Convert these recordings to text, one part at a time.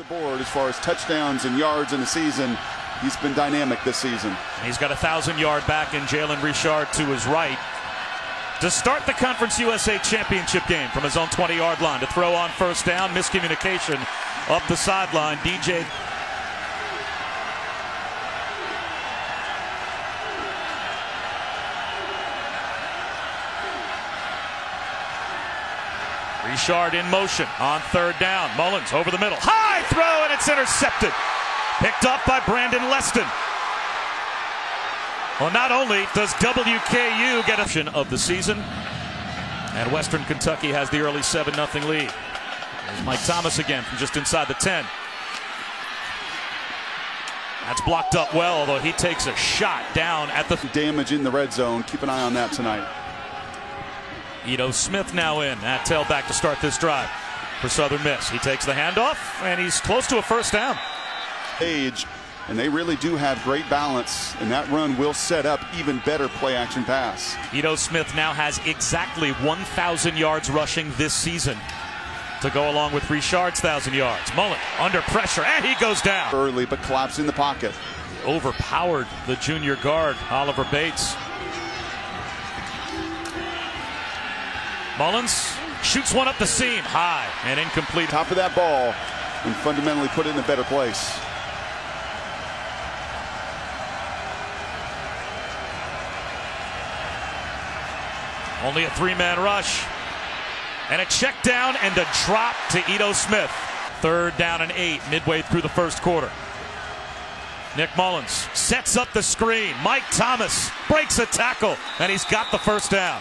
the board as far as touchdowns and yards in the season. He's been dynamic this season. He's got a thousand yard back in Jalen Richard to his right to start the Conference USA Championship game from his own 20 yard line to throw on first down. Miscommunication up the sideline. DJ. Richard in motion on third down. Mullens over the middle. High throw and it's intercepted. Picked up by Brandon Leston. Well, not only does WKU get a option of the season, and Western Kentucky has the early 7 0 lead. There's Mike Thomas again from just inside the 10. That's blocked up well, although he takes a shot down at the damage in the red zone. Keep an eye on that tonight. Ito Smith now in at tailback to start this drive for Southern Miss. He takes the handoff and he's close to a first down. Age, and they really do have great balance, and that run will set up even better play action pass. Ito Smith now has exactly 1,000 yards rushing this season to go along with Richard's 1,000 yards. Mullen under pressure, and he goes down. Early, but collapsed in the pocket. Overpowered the junior guard, Oliver Bates. Mullens shoots one up the seam, high and incomplete. Top of that ball and fundamentally put it in a better place. Only a three-man rush. And a check down and a drop to Ito Smith. Third down and eight midway through the first quarter. Nick Mullens sets up the screen. Mike Thomas breaks a tackle, and he's got the first down.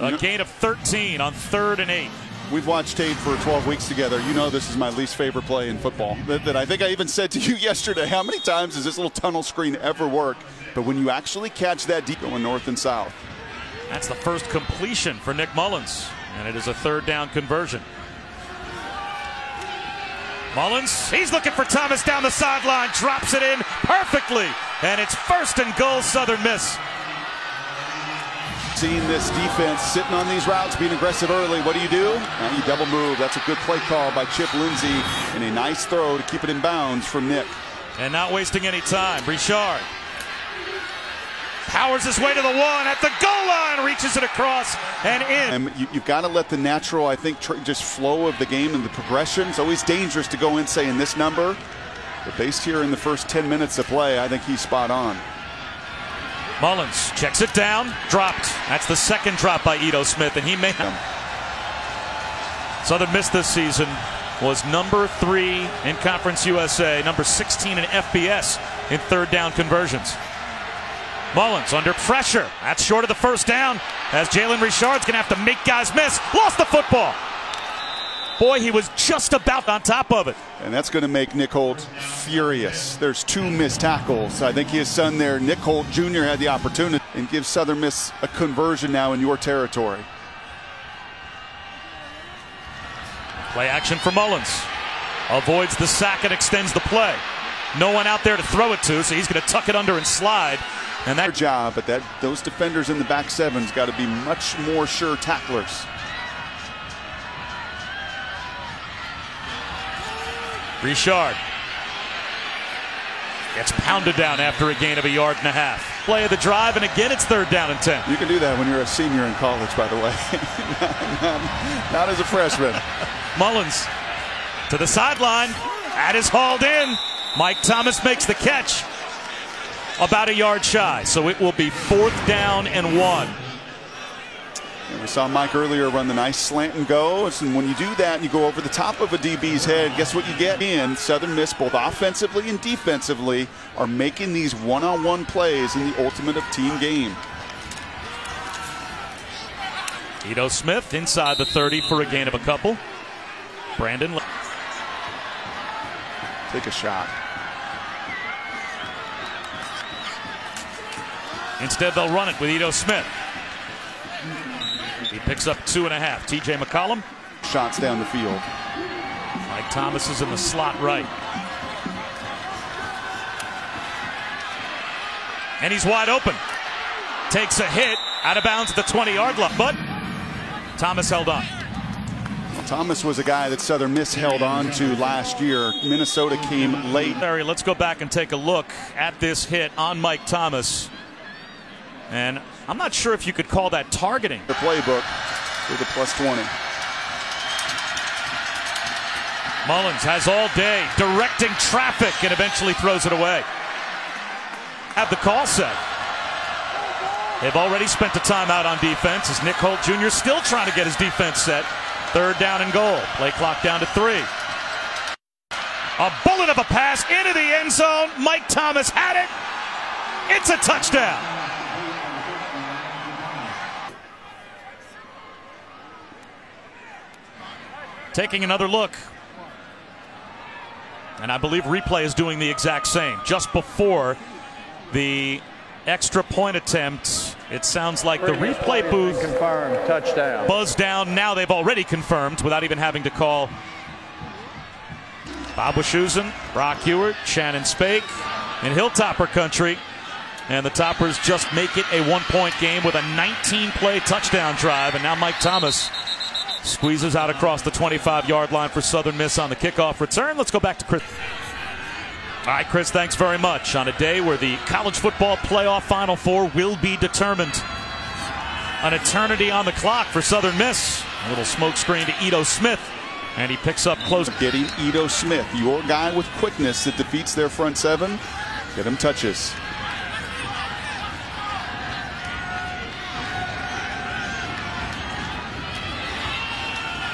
A gain of 13 on third and eight. We've watched tape for 12 weeks together. You know this is my least favorite play in football. That, that, I think I even said to you yesterday, how many times does this little tunnel screen ever work? But when you actually catch that deep going north and south. That's the first completion for Nick Mullens, and it is a third down conversion. Mullens, he's looking for Thomas down the sideline, drops it in perfectly, and it's first and goal, Southern Miss. Seeing this defense sitting on these routes, being aggressive early, what do you do? Now you double move. That's a good play call by Chip Lindsey, and a nice throw to keep it in bounds from Nick. And not wasting any time, Richard powers his way to the one at the goal line, reaches it across and in. And you, have got to let the natural, I think, just flow of the game and the progression. It's always dangerous to go in saying this number. But based here in the first 10 minutes of play, I think he's spot on. Mullens checks it down, dropped. That's the second drop by Ito Smith, and he may have. Southern Miss this season was number three in Conference USA, number 16 in FBS in third down conversions. Mullens under pressure. That's short of the first down as Jalen Richard's going to have to make guys miss. Lost the football. Boy, he was just about on top of it. And that's going to make Nick Holt furious. There's two missed tackles. I think his son there, Nick Holt Jr., had the opportunity and gives Southern Miss a conversion now in your territory. Play action for Mullens. Avoids the sack and extends the play. No one out there to throw it to, so he's going to tuck it under and slide. And that job, but that those defenders in the back seven's got to be much more sure tacklers. Richard gets pounded down after a gain of a yard and a half. Play of the drive, and again it's third down and 10. You can do that when you're a senior in college, by the way. not, not, not as a freshman. Mullens to the sideline. That is hauled in. Mike Thomas makes the catch about a yard shy. So it will be fourth down and one. And we saw Mike earlier run the nice slant and go. And when you do that and you go over the top of a DB's head, guess what you get in? Southern Miss, both offensively and defensively, are making these one on one plays in the ultimate of team game. Ito Smith inside the 30 for a gain of a couple. Brandon. Take a shot. Instead, they'll run it with Ito Smith. Picks up two and a half. TJ McCollum. Shots down the field. Mike Thomas is in the slot right. And he's wide open. Takes a hit out of bounds at the 20 yard line, but Thomas held on. Thomas was a guy that Southern Miss held on to last year. Minnesota came late. Larry, let's go back and take a look at this hit on Mike Thomas. And I'm not sure if you could call that targeting. The playbook for the plus 20. Mullens has all day directing traffic and eventually throws it away. Have the call set. They've already spent a timeout on defense as Nick Holt Jr. still trying to get his defense set. Third down and goal. Play clock down to three. A bullet of a pass into the end zone. Mike Thomas had it. It's a touchdown. Taking another look. And I believe replay is doing the exact same. Just before the extra point attempt, it sounds like the replay booth confirmed touchdown. buzzed down. Now they've already confirmed without even having to call Bob Wischusen, Brock Huard, Shannon Spake in Hilltopper country. And the Toppers just make it a one point game with a 19 play touchdown drive. And now Mike Thomas squeezes out across the 25 yard line for Southern Miss on the kickoff return. Let's go back to Chris. All right, Chris, thanks very much. On a day where the college football playoff Final Four will be determined. An eternity on the clock for Southern Miss. A little smoke screen to Ito Smith. And he picks up close. Getting Ito Smith, your guy with quickness that defeats their front seven. Get him touches.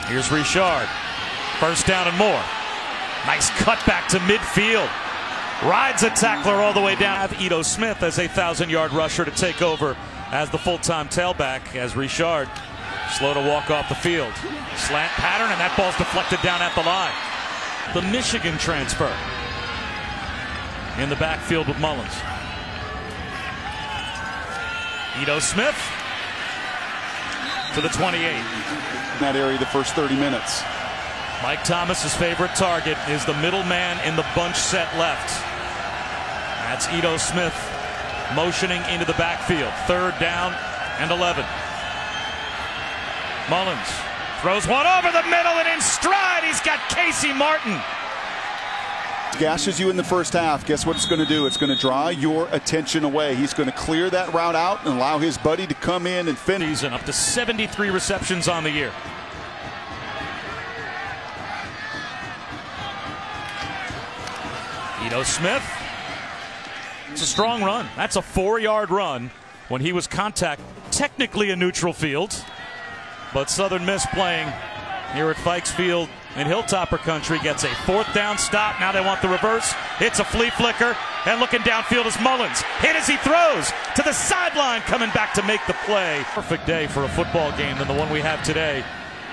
Here's Richard. First down and more. Nice cutback to midfield. Rides a tackler all the way down. Have Ito Smith as a thousand yard rusher to take over as the full time tailback as Richard slow to walk off the field. Slant pattern, and that ball's deflected down at the line. The Michigan transfer in the backfield with Mullens. Ito Smith to the 28. In that area the first 30 minutes. Mike Thomas's favorite target is the middleman in the bunch set left. That's Ito Smith motioning into the backfield. Third down and 11. Mullens throws one over the middle and in stride he's got Casey Martin. Gashes you in the first half. Guess what it's going to do? It's going to draw your attention away. He's going to clear that route out and allow his buddy to come in and finish. Season up to 73 receptions on the year. Ito Smith. It's a strong run. That's a four yard run when he was contact, technically a neutral field. But Southern Miss playing here at Fikes Field in Hilltopper country gets a fourth down stop. Now they want the reverse. It's a flea flicker. And looking downfield is Mullens. Hit as he throws to the sideline, coming back to make the play. Perfect day for a football game than the one we have today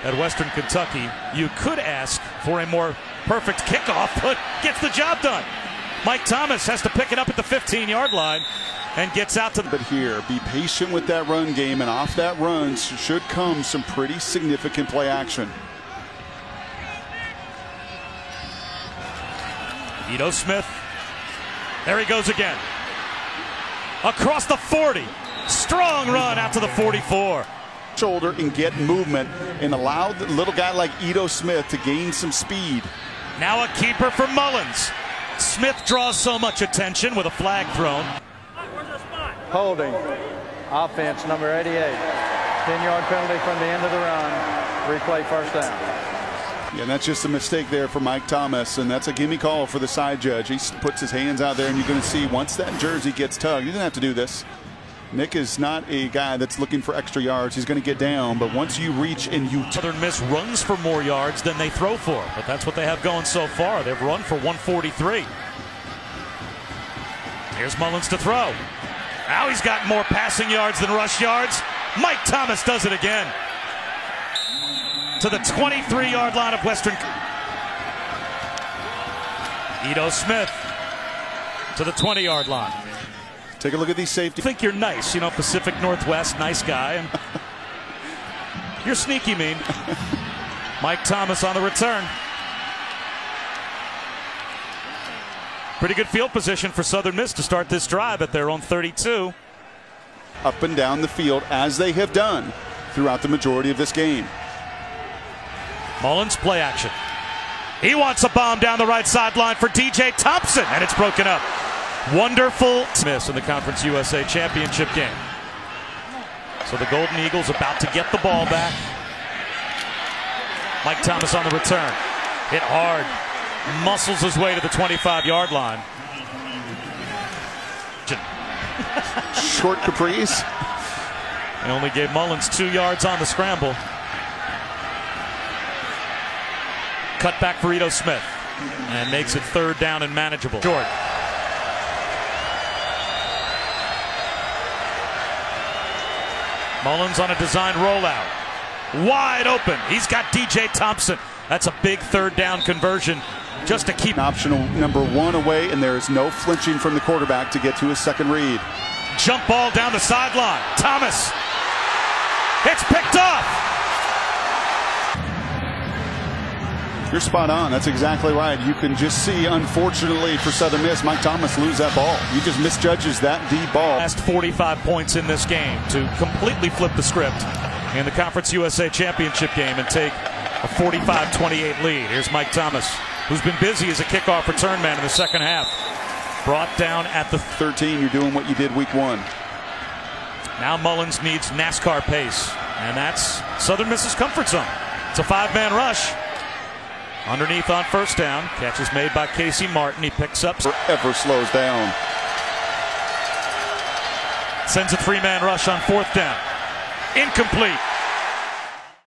at Western Kentucky. You could ask for a more perfect kickoff, but gets the job done. Mike Thomas has to pick it up at the 15 yard line and gets out to the. But here, be patient with that run game, and off that run should come some pretty significant play action. Ito Smith. There he goes again. Across the 40. Strong run out to the 44. Shoulder and get movement and allow the little guy like Ito Smith to gain some speed. Now a keeper for Mullens. Smith draws so much attention with a flag thrown. Holding. Offense number 88. 10 yard penalty from the end of the run. Replay first down. Yeah, and that's just a mistake there for Mike Thomas, and that's a gimme call for the side judge. He puts his hands out there, and you're going to see once that jersey gets tugged, he doesn't have to do this. Nick is not a guy that's looking for extra yards. He's going to get down, but once you reach and you. Southern Miss runs for more yards than they throw for, but that's what they have going so far. They've run for 143. Here's Mullens to throw. Now he's got more passing yards than rush yards. Mike Thomas does it again. To the 23 yard line of Western. Ito Smith to the 20 yard line. Take a look at these safety. I think you're nice, you know, Pacific Northwest, nice guy. And you're sneaky mean. Mike Thomas on the return. Pretty good field position for Southern Miss to start this drive at their own 32. Up and down the field as they have done throughout the majority of this game. Mullens play action. He wants a bomb down the right sideline for DJ Thompson, and it's broken up. Wonderful miss in the Conference USA Championship game. So the Golden Eagles about to get the ball back. Mike Thomas on the return. Hit hard. Muscles his way to the 25 yard line. Short capris. And only gave Mullens two yards on the scramble. Cut back for Ito Smith. And makes it third down and manageable. Short. Mullens on a design rollout. Wide open. He's got DJ Thompson. That's a big third down conversion just to keep. Optional number one away, and there is no flinching from the quarterback to get to his second read. Jump ball down the sideline. Thomas. It's picked off. You're spot on. That's exactly right. You can just see, unfortunately for Southern Miss, Mike Thomas lose that ball. He just misjudges that D ball. Last 45 points in this game to completely flip the script in the Conference USA Championship game and take a 45-28 lead. Here's Mike Thomas, who's been busy as a kickoff return man in the second half. Brought down at the 13. You're doing what you did week one. Now Mullens needs NASCAR pace, and that's Southern Miss's comfort zone. It's a five-man rush. Underneath on first down. Catch is made by Casey Martin. He picks up. Forever slows down. Sends a three man rush on fourth down. Incomplete.